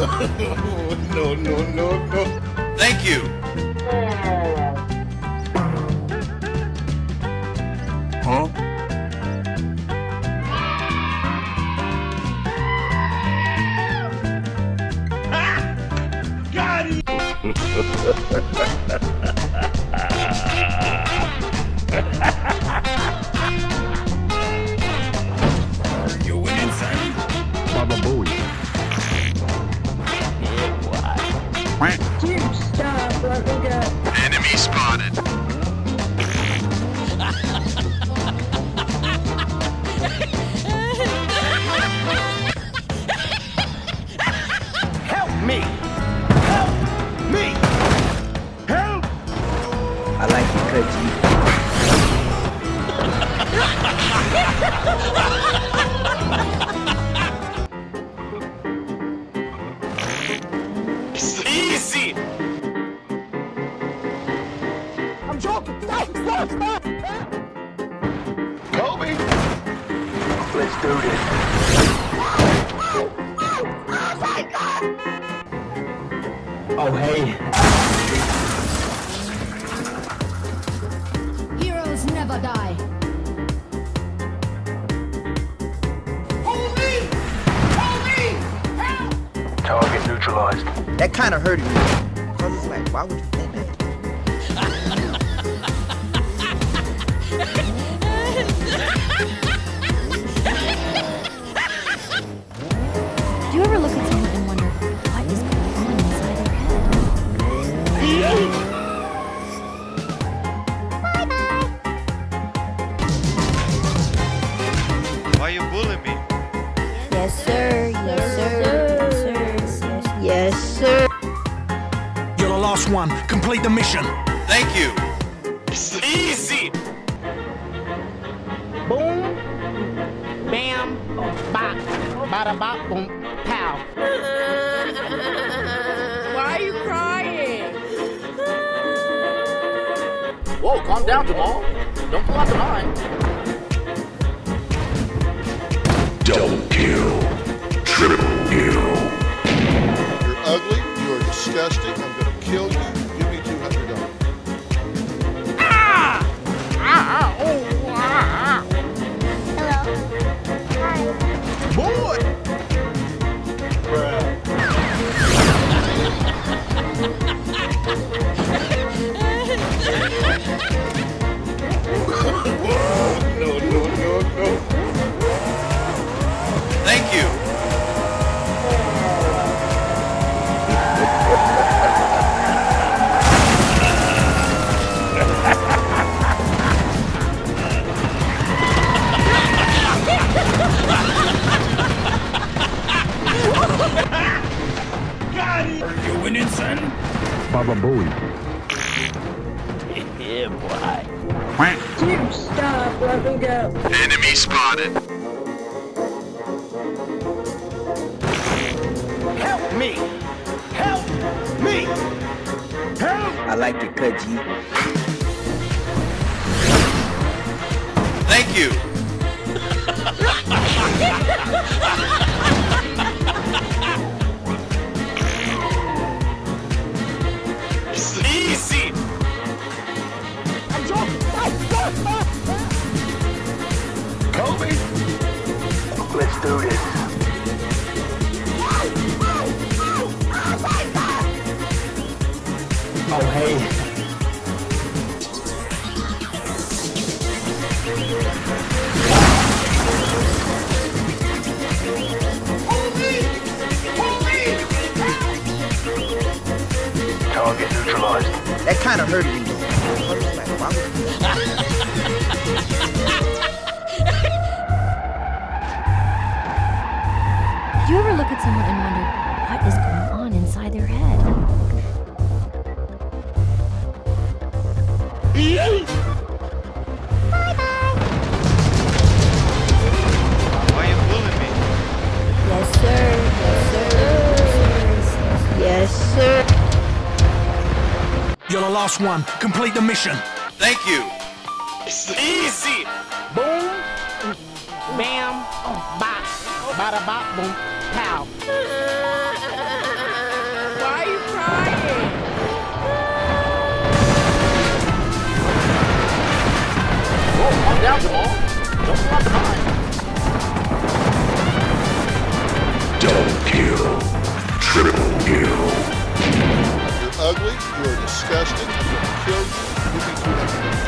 no, no, no, no. Thank you. Huh? Ah! You stop. Let me go. Enemy spotted. Kobe! Let's do this. Oh, hey. Heroes never die. Target neutralized. That kind of hurted me. I was like, why would you Why you bullying me? Yes, sir. Yes, sir. Yes, sir. Yes, sir. You're the last one. Complete the mission. Thank you. Easy. Boom, bam, bop, bada bop, boom, pow. Why are you crying? Whoa, calm down, Jamal. Don't pull out the line. Baba Booey. Dude, stop. Let me go. Enemy spotted. Help me! Help me! Help! I like it cut you. Thank you. Target neutralized. That kind of hurted me. I was like, why would you? Do you ever look at someone and wonder last one. Complete the mission. Thank you. Easy. Boom. Bam. Bop. Bada bop. Boom. Pow. Why are you crying? Oh, calm down, Jamal. Don't fall behind. Double kill. Triple kill. Ugly. You are disgusting.